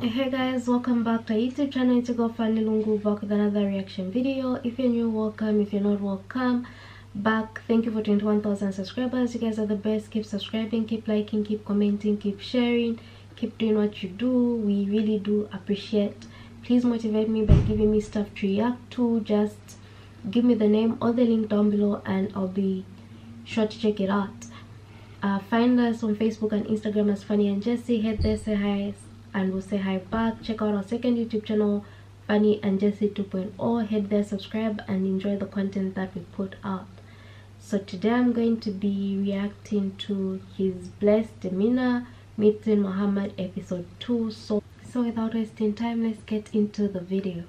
Hey guys, welcome back to our YouTube channel. It's girl Fanny Lungu back with another reaction video. If you're new, welcome. If you're not, welcome back. Thank you for 21,000 subscribers. You guys are the best. Keep subscribing, keep liking, keep commenting, keep sharing, keep doing what you do. We really do appreciate. Please motivate me by giving me stuff to react to. Just give me the name or the link down below and I'll be sure to check it out. Uh, find us on Facebook and Instagram as Fanny and Jessy. Head there, say hi, and we'll say hi back. Check out our second YouTube channel, Fanny and Jessy 2.0. Head there, subscribe, and enjoy the content that we put out. So today I'm going to be reacting to his blessed demeanor, meeting Muhammad episode 2. So, so without wasting time, let's get into the video.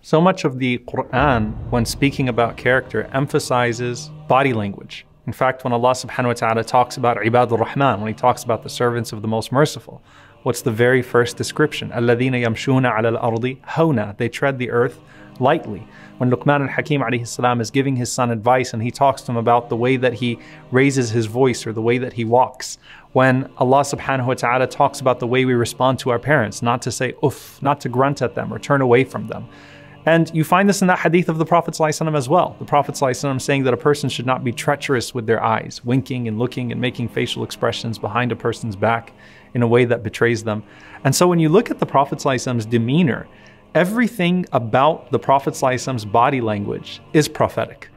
So much of the Quran, when speaking about character, emphasizes body language. In fact, when Allah subhanahu wa ta'ala talks about Ibad al-Rahman, when he talks about the servants of the most merciful, what's the very first description? Alladina yamshuna al-ardi hauna. They tread the earth lightly. When Luqman al-Hakim alayhi salam is giving his son advice and he talks to him about the way that he raises his voice or the way that he walks. When Allah subhanahu wa ta'ala talks about the way we respond to our parents, not to say uff, not to grunt at them or turn away from them. And you find this in that hadith of the Prophet ﷺ as well. The Prophet ﷺ saying that a person should not be treacherous with their eyes, winking and looking and making facial expressions behind a person's back in a way that betrays them. And so when you look at the Prophet ﷺ's demeanor, everything about the Prophet ﷺ's body language is prophetic.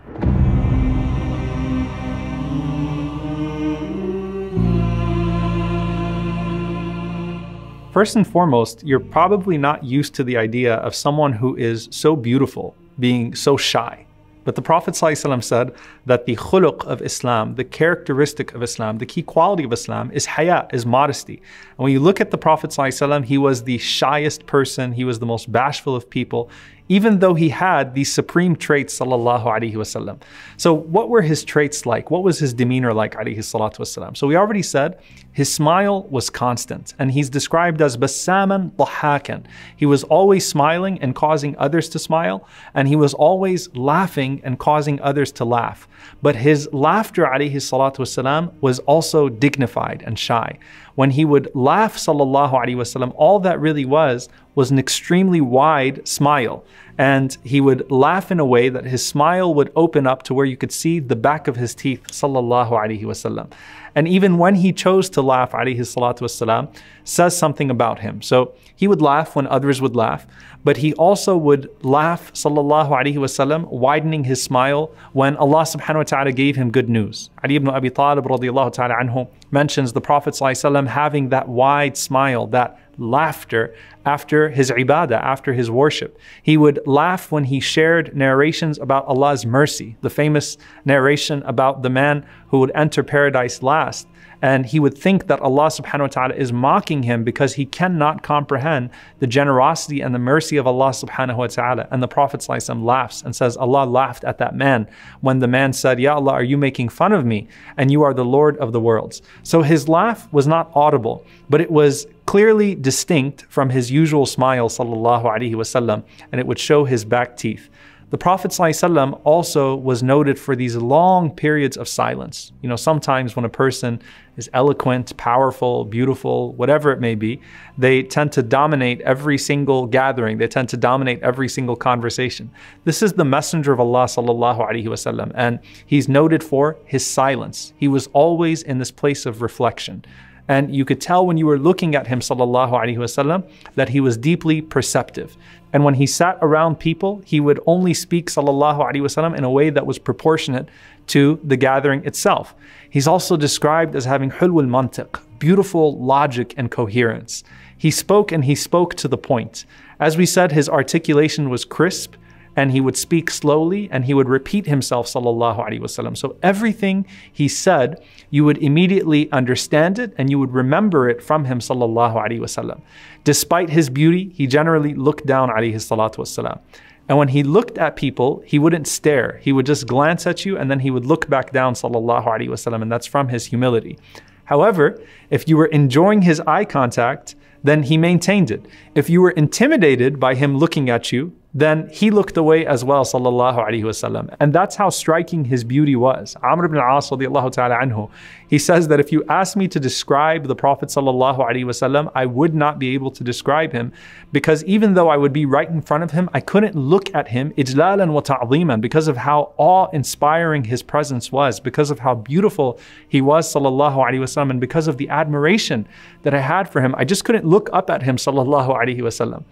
First and foremost, you're probably not used to the idea of someone who is so beautiful being so shy. But the Prophet ﷺ said that the khuluq of Islam, the characteristic of Islam, the key quality of Islam is haya, is modesty. And when you look at the Prophet ﷺ, he was the shyest person, he was the most bashful of people even though he had these supreme traits, sallallahu alaihi wasallam. So, what were his traits like? What was his demeanor like, alaihi salatu wasallam? So, we already said his smile was constant, and he's described as basaman dahakan. He was always smiling and causing others to smile, and he was always laughing and causing others to laugh. But his laughter, alaihi salatu wasallam, was also dignified and shy. When he would laugh, sallallahu alaihi wasallam, all that really was was an extremely wide smile. And he would laugh in a way that his smile would open up to where you could see the back of his teeth, sallallahu alaihi wasallam. And even when he chose to laugh, alayhi salatu wasalam, says something about him. So he would laugh when others would laugh, but he also would laugh, sallallahu alaihi wasallam, widening his smile when Allah subhanahu wa ta'ala gave him good news. Ali ibn Abi Talib radiallahu ta'ala anhu mentions the Prophet sallallahu having that wide smile, that laughter after his ibadah, after his worship. He would laugh when he shared narrations about Allah's mercy, the famous narration about the man who would enter paradise last. And he would think that Allah subhanahu wa ta'ala is mocking him because he cannot comprehend the generosity and the mercy of Allah subhanahu wa ta'ala. And the Prophet laughs and says, Allah laughed at that man when the man said, Ya Allah, are you making fun of me? And you are the Lord of the worlds. So his laugh was not audible, but it was clearly distinct from his usual smile, sallallahu alaihi wasallam, and it would show his back teeth. The Prophet ﷺ also was noted for these long periods of silence. You know, sometimes when a person is eloquent, powerful, beautiful, whatever it may be, they tend to dominate every single gathering. They tend to dominate every single conversation. This is the Messenger of Allah sallallahu alaihi wasallam, and he's noted for his silence. He was always in this place of reflection. And you could tell when you were looking at him, sallallahu alaihi wasallam, that he was deeply perceptive. And when he sat around people, he would only speak, sallallahu alaihi wasallam, in a way that was proportionate to the gathering itself. He's also described as having hulwul mantiq, beautiful logic and coherence. He spoke and he spoke to the point. As we said, his articulation was crisp and he would speak slowly and he would repeat himself sallallahu alaihi wasallam. So everything he said you would immediately understand it and you would remember it from him sallallahu alaihi wasallam. Despite his beauty he generally looked down alaihi salatu wasallam. And when he looked at people he wouldn't stare. He would just glance at you and then he would look back down sallallahu alaihi wasallam and that's from his humility. However if you were enjoying his eye contact then he maintained it. If you were intimidated by him looking at you, then he looked away as well, sallallahu alaihi wasallam. And that's how striking his beauty was. Amr ibn al-As ta'ala anhu, he says that if you ask me to describe the Prophet sallallahu alaihi wasallam, I would not be able to describe him because even though I would be right in front of him, I couldn't look at him ijlalan wa ta'ziman because of how awe-inspiring his presence was, because of how beautiful he was sallallahu alaihi wasallam, and because of the admiration that I had for him. I just couldn't look up at him sallallahu alaihi wasallam.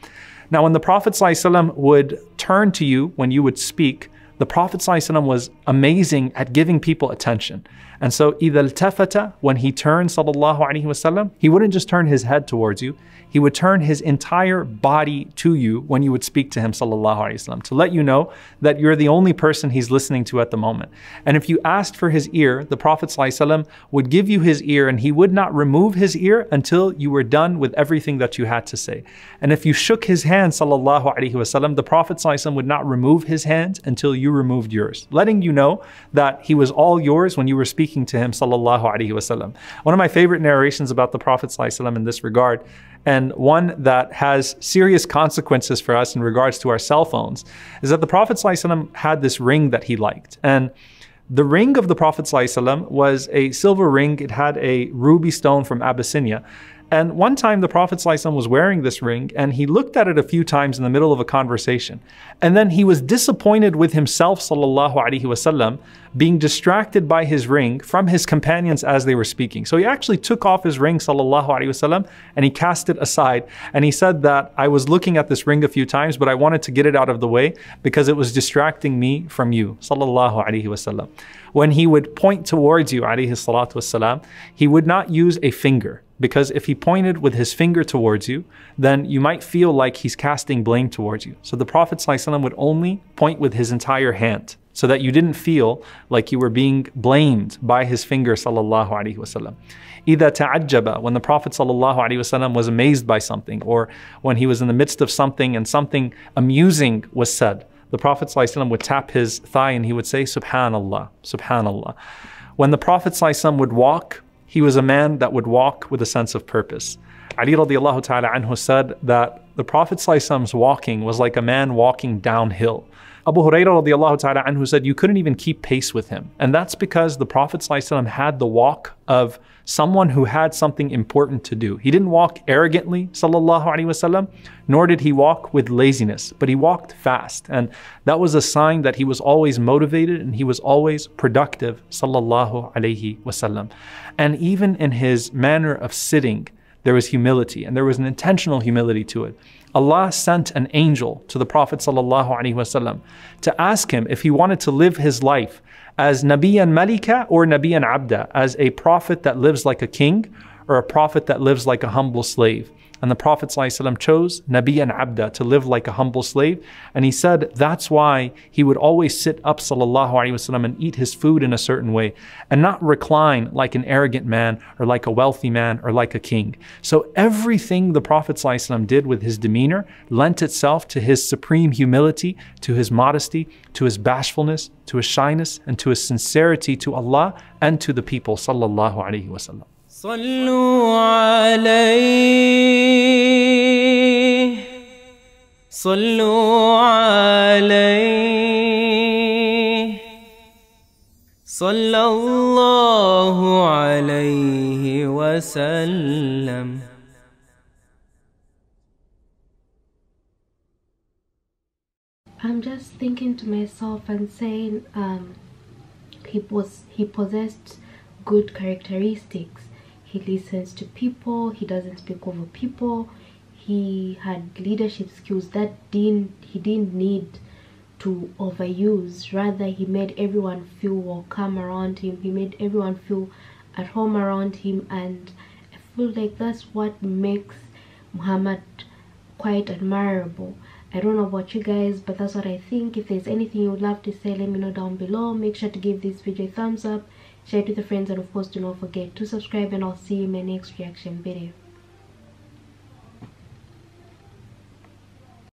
Now, when the Prophet ﷺ would turn to you when you would speak, the Prophet ﷺ was amazing at giving people attention. And so, إِذَا الْتَفَتَ When he turned, sallallahu alaihi wasallam, he wouldn't just turn his head towards you, he would turn his entire body to you when you would speak to him, sallallahu alaihi wasallam, to let you know that you're the only person he's listening to at the moment. And if you asked for his ear, the Prophet ﷺ would give you his ear and he would not remove his ear until you were done with everything that you had to say. And if you shook his hand, sallallahu alaihi wasallam, the Prophet ﷺ would not remove his hand until you you removed yours, letting you know that he was all yours when you were speaking to him, sallallahu alaihi wasallam. One of my favorite narrations about the Prophet sallallahu in this regard, and one that has serious consequences for us in regards to our cell phones, is that the Prophet sallallahu had this ring that he liked, and the ring of the Prophet sallallahu was a silver ring. It had a ruby stone from Abyssinia. And one time the Prophet ﷺ was wearing this ring and he looked at it a few times in the middle of a conversation. And then he was disappointed with himself, sallallahu alaihi wasallam, being distracted by his ring from his companions as they were speaking. So he actually took off his ring, sallallahu alaihi wasallam, and he cast it aside. And he said that I was looking at this ring a few times, but I wanted to get it out of the way because it was distracting me from you, sallallahu alaihi wasallam. When he would point towards you, alaihi he would not use a finger because if he pointed with his finger towards you, then you might feel like he's casting blame towards you. So the Prophet ﷺ would only point with his entire hand so that you didn't feel like you were being blamed by his finger sallallahu alaihi wasallam. Ida ta'ajjaba, when the Prophet sallallahu alaihi wasallam was amazed by something or when he was in the midst of something and something amusing was said, the Prophet ﷺ would tap his thigh and he would say, Subhanallah, Subhanallah. When the Prophet ﷺ would walk, he was a man that would walk with a sense of purpose. Ali radiallahu ta'ala anhu said that the Prophet ﷺ's walking was like a man walking downhill. Abu Hurairah radiallahu ta'ala anhu said you couldn't even keep pace with him. And that's because the Prophet ﷺ had the walk of someone who had something important to do. He didn't walk arrogantly, sallallahu alaihi wasallam, nor did he walk with laziness, but he walked fast. And that was a sign that he was always motivated and he was always productive, sallallahu alaihi wasallam. And even in his manner of sitting, there was humility and there was an intentional humility to it. Allah sent an angel to the Prophet ﷺ to ask him if he wanted to live his life as Nabiyan Malika or Nabiyan Abda, as a prophet that lives like a king or a prophet that lives like a humble slave. And the Prophet ﷺ chose Nabi and Abda to live like a humble slave. And he said that's why he would always sit up وسلم, and eat his food in a certain way and not recline like an arrogant man or like a wealthy man or like a king. So everything the Prophet ﷺ did with his demeanor lent itself to his supreme humility, to his modesty, to his bashfulness, to his shyness, and to his sincerity to Allah and to the people. Sallallahu Alaihi Wasallam. صلوا عليه صلوا عليه صلى الله عليه وسلم I'm just thinking to myself and saying um, he was he possessed good characteristics he listens to people he doesn't speak over people. He had leadership skills that didn't he didn't need to overuse. Rather he made everyone feel welcome around him. He made everyone feel at home around him. And i feel like that's what makes muhammad quite admirable. I don't know about you guys but that's what i think. If there's anything you would love to say let me know down below. Make sure to give this video a thumbs up share it with your friends and of course do not forget to subscribe and i'll see you in my next reaction video